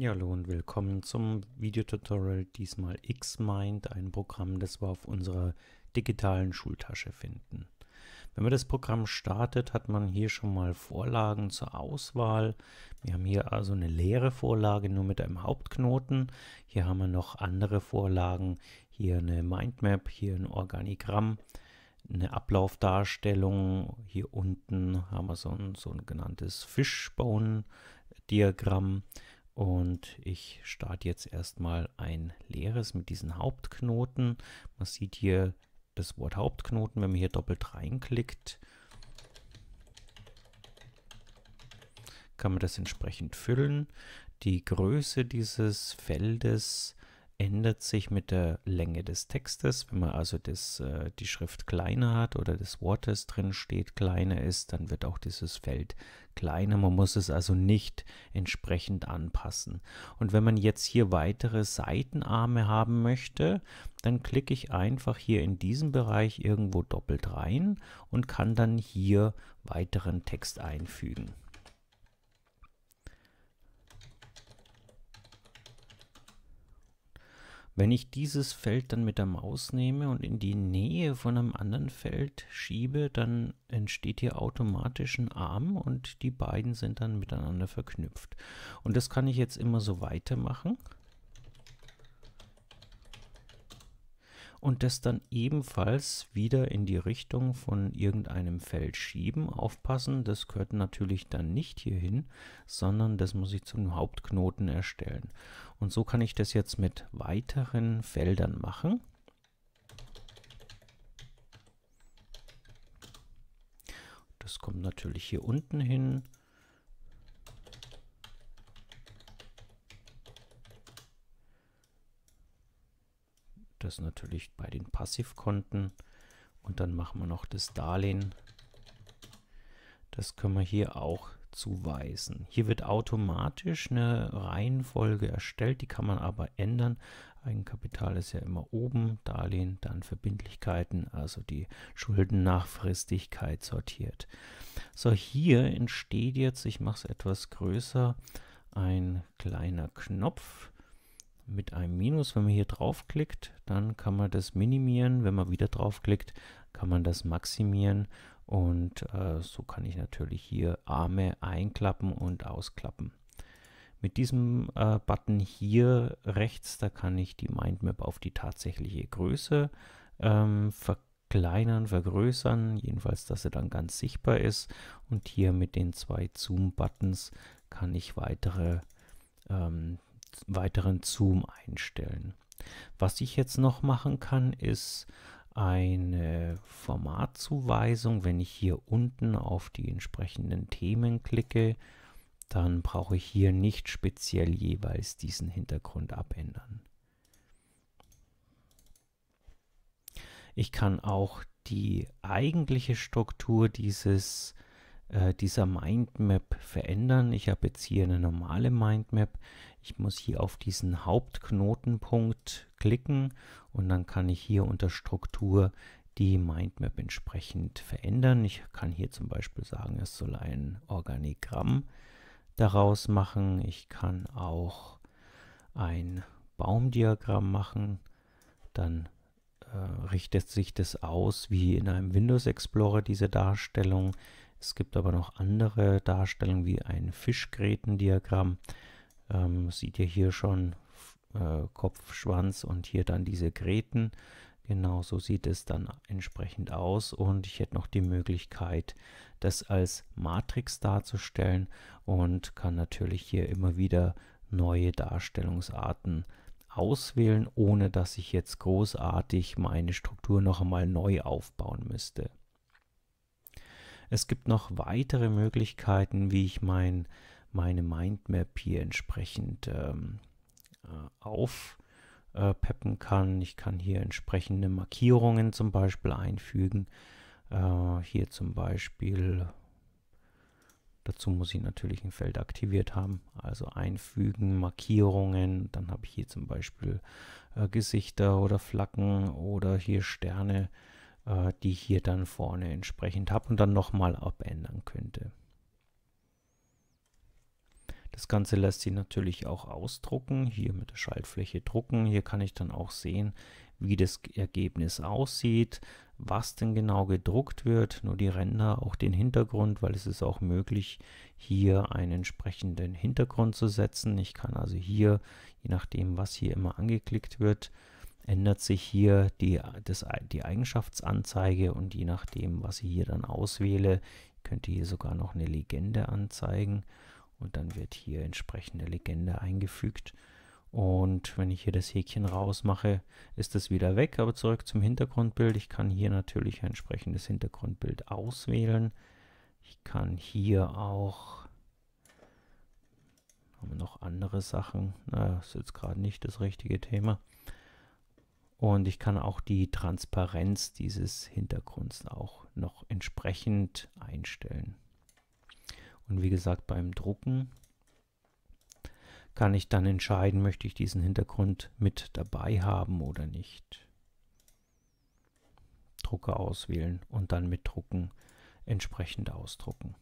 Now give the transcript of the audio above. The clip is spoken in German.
Ja, hallo und willkommen zum Videotutorial, diesmal Xmind, ein Programm, das wir auf unserer digitalen Schultasche finden. Wenn man das Programm startet, hat man hier schon mal Vorlagen zur Auswahl. Wir haben hier also eine leere Vorlage nur mit einem Hauptknoten. Hier haben wir noch andere Vorlagen, hier eine Mindmap, hier ein Organigramm, eine Ablaufdarstellung. Hier unten haben wir so ein, so ein genanntes Fishbone-Diagramm. Und ich starte jetzt erstmal ein leeres mit diesen Hauptknoten. Man sieht hier das Wort Hauptknoten, wenn man hier doppelt reinklickt, kann man das entsprechend füllen. Die Größe dieses Feldes ändert sich mit der Länge des Textes. Wenn man also das, äh, die Schrift kleiner hat oder das Wort, das drin steht, kleiner ist, dann wird auch dieses Feld kleiner. Man muss es also nicht entsprechend anpassen. Und wenn man jetzt hier weitere Seitenarme haben möchte, dann klicke ich einfach hier in diesem Bereich irgendwo doppelt rein und kann dann hier weiteren Text einfügen. Wenn ich dieses Feld dann mit der Maus nehme und in die Nähe von einem anderen Feld schiebe, dann entsteht hier automatisch ein Arm und die beiden sind dann miteinander verknüpft. Und das kann ich jetzt immer so weitermachen. Und das dann ebenfalls wieder in die Richtung von irgendeinem Feld schieben. Aufpassen, das gehört natürlich dann nicht hierhin, sondern das muss ich zum Hauptknoten erstellen. Und so kann ich das jetzt mit weiteren Feldern machen. Das kommt natürlich hier unten hin. Das natürlich bei den Passivkonten und dann machen wir noch das Darlehen. Das können wir hier auch zuweisen. Hier wird automatisch eine Reihenfolge erstellt, die kann man aber ändern. Eigenkapital ist ja immer oben, Darlehen, dann Verbindlichkeiten, also die Schuldennachfristigkeit sortiert. So, hier entsteht jetzt, ich mache es etwas größer, ein kleiner Knopf mit einem Minus. Wenn man hier draufklickt, dann kann man das minimieren. Wenn man wieder draufklickt, kann man das maximieren. Und äh, so kann ich natürlich hier Arme einklappen und ausklappen. Mit diesem äh, Button hier rechts, da kann ich die Mindmap auf die tatsächliche Größe ähm, verkleinern, vergrößern, jedenfalls, dass sie dann ganz sichtbar ist. Und hier mit den zwei Zoom-Buttons kann ich weitere ähm, weiteren Zoom einstellen. Was ich jetzt noch machen kann, ist eine Formatzuweisung. Wenn ich hier unten auf die entsprechenden Themen klicke, dann brauche ich hier nicht speziell jeweils diesen Hintergrund abändern. Ich kann auch die eigentliche Struktur dieses, äh, dieser Mindmap verändern. Ich habe jetzt hier eine normale Mindmap. Ich muss hier auf diesen Hauptknotenpunkt klicken und dann kann ich hier unter Struktur die Mindmap entsprechend verändern. Ich kann hier zum Beispiel sagen, es soll ein Organigramm daraus machen. Ich kann auch ein Baumdiagramm machen. Dann äh, richtet sich das aus wie in einem Windows Explorer, diese Darstellung. Es gibt aber noch andere Darstellungen wie ein Fischgrätendiagramm. Ähm, sieht ihr hier schon äh, Kopf, Schwanz und hier dann diese Gräten. Genau so sieht es dann entsprechend aus und ich hätte noch die Möglichkeit, das als Matrix darzustellen und kann natürlich hier immer wieder neue Darstellungsarten auswählen, ohne dass ich jetzt großartig meine Struktur noch einmal neu aufbauen müsste. Es gibt noch weitere Möglichkeiten, wie ich mein meine Mindmap hier entsprechend ähm, äh, aufpeppen kann. Ich kann hier entsprechende Markierungen zum Beispiel einfügen. Äh, hier zum Beispiel, dazu muss ich natürlich ein Feld aktiviert haben, also einfügen, Markierungen. Dann habe ich hier zum Beispiel äh, Gesichter oder Flaggen oder hier Sterne, äh, die hier dann vorne entsprechend habe und dann nochmal abändern könnte. Das Ganze lässt sich natürlich auch ausdrucken, hier mit der Schaltfläche drucken. Hier kann ich dann auch sehen, wie das Ergebnis aussieht, was denn genau gedruckt wird, nur die Ränder, auch den Hintergrund, weil es ist auch möglich, hier einen entsprechenden Hintergrund zu setzen. Ich kann also hier, je nachdem, was hier immer angeklickt wird, ändert sich hier die, das, die Eigenschaftsanzeige und je nachdem, was ich hier dann auswähle, könnte hier sogar noch eine Legende anzeigen und dann wird hier entsprechende Legende eingefügt. Und wenn ich hier das Häkchen rausmache, ist das wieder weg. Aber zurück zum Hintergrundbild. Ich kann hier natürlich ein entsprechendes Hintergrundbild auswählen. Ich kann hier auch haben wir noch andere Sachen. Naja, das ist jetzt gerade nicht das richtige Thema. Und ich kann auch die Transparenz dieses Hintergrunds auch noch entsprechend einstellen. Und wie gesagt, beim Drucken kann ich dann entscheiden, möchte ich diesen Hintergrund mit dabei haben oder nicht. Drucker auswählen und dann mit Drucken entsprechend ausdrucken.